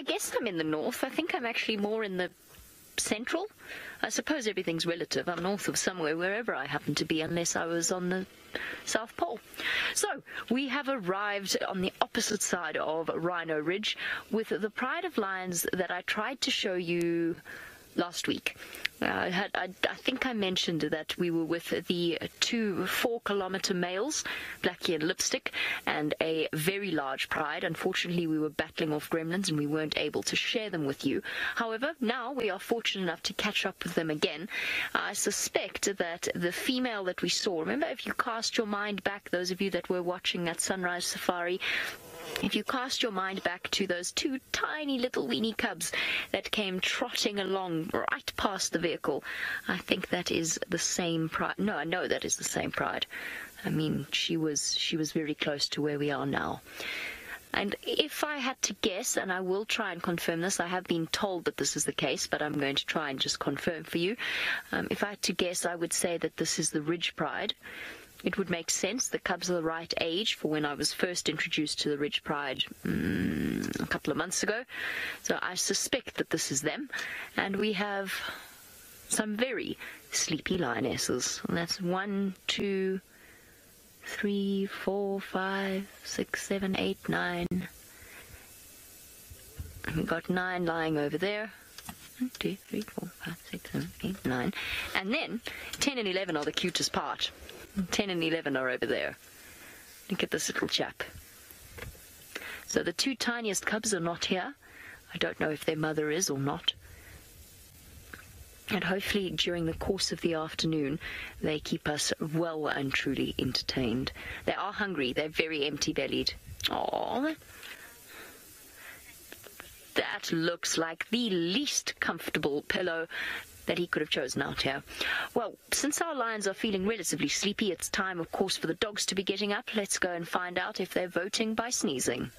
I guess I'm in the north. I think I'm actually more in the central. I suppose everything's relative. I'm north of somewhere, wherever I happen to be, unless I was on the South Pole. So, we have arrived on the opposite side of Rhino Ridge with the pride of lions that I tried to show you last week. Uh, I, had, I, I, think I mentioned that we were with the two four kilometer males, Blackie and Lipstick, and a very large pride. Unfortunately, we were battling off gremlins and we weren't able to share them with you. However, now we are fortunate enough to catch up with them again. I suspect that the female that we saw, remember if you cast your mind back, those of you that were watching that sunrise safari, if you cast your mind back to those two tiny little weeny cubs that came trotting along right past the vehicle, I think that is the same pride. No, I know that is the same pride. I mean, she was she was very close to where we are now. And if I had to guess, and I will try and confirm this, I have been told that this is the case, but I'm going to try and just confirm for you. Um, if I had to guess, I would say that this is the Ridge Pride. It would make sense. The cubs are the right age for when I was first introduced to the Ridge Pride mm, a couple of months ago. So I suspect that this is them. And we have some very sleepy lionesses. And that's one, two, three, four, five, six, seven, eight, nine. We've got nine lying over there. One, two, three, four, five, six, seven, eight, nine. And then 10 and 11 are the cutest part. 10 and 11 are over there. Look at this little chap. So the two tiniest cubs are not here. I don't know if their mother is or not. And hopefully during the course of the afternoon, they keep us well and truly entertained. They are hungry. They're very empty-bellied. Oh, that looks like the least comfortable pillow that he could have chosen out here. Well, since our lions are feeling relatively sleepy, it's time, of course, for the dogs to be getting up. Let's go and find out if they're voting by sneezing.